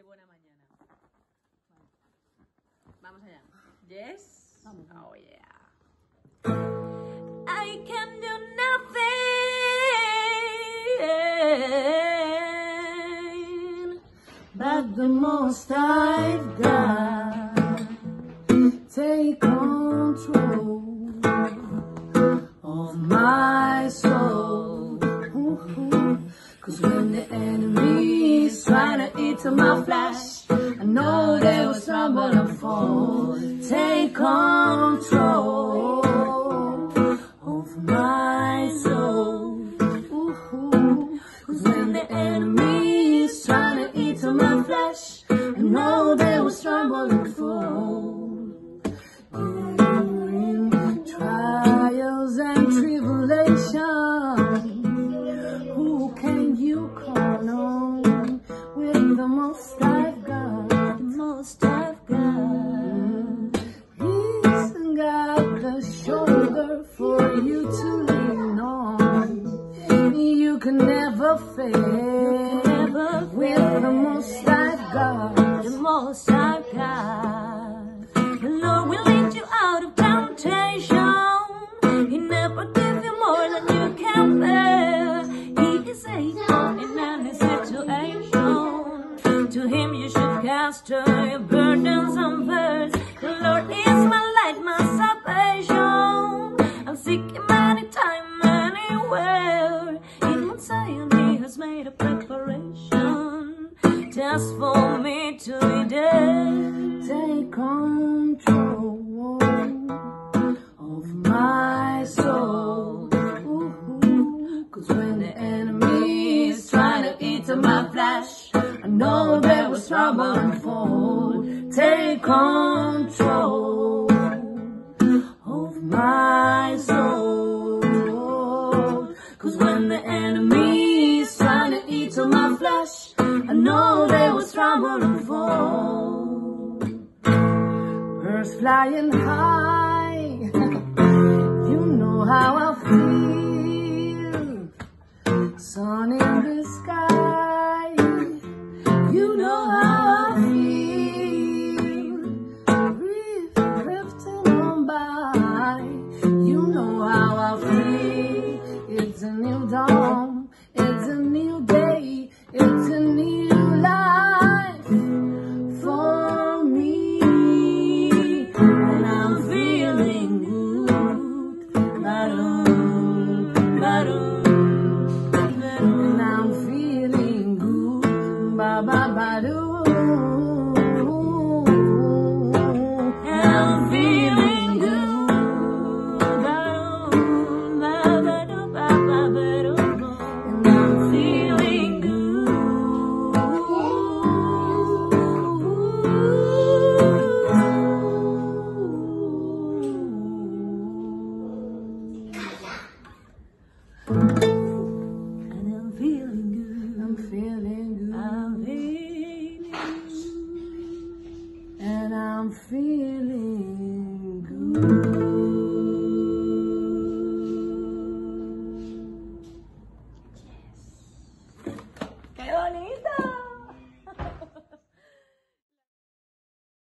de buena mañana. Vamos allá. Yes. Vamos, Oh yeah. I can do nothing But the most I've got, take control to my flesh, I know they will stumble and fall. Take control of my soul. Cause when the enemy's trying to eat to my flesh, I know they will stumble and fall. Most I've got. He's got the shoulder for you to lean on. You can never fail with the most I've got. the most I've got. The Lord will lead you out of temptation. He never give you more than you can bear. Cast your burdens and fears. The Lord is my light, my salvation. I'll seek Him anytime, anywhere. In Zion He has made a preparation just for me to be there. Take control of my soul. Cause when the enemy is trying to to my flesh, I know there was trouble and fall. Take control of my soul. Cause when the enemy is trying to eat to my flesh, I know there was trouble fall. Birds flying high, you know how I feel. It's a new dawn, it's a new day, it's a new life for me. And I'm feeling good. Ba-dum, ba-dum, and I'm feeling good. Ba ba ba. feeling.